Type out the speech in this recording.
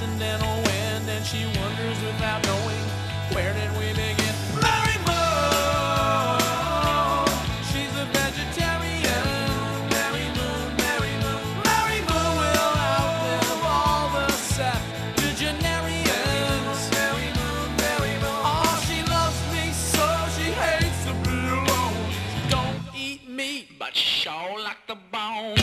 transcendental wind, and she wonders without knowing where did we begin. Mary Moon, she's a vegetarian. Mary Moon, Mary Moon, Mary will outlive all the septuagenarians. Mary Mary oh she loves me so she hates the blue. Don't eat meat, but sure like the bone.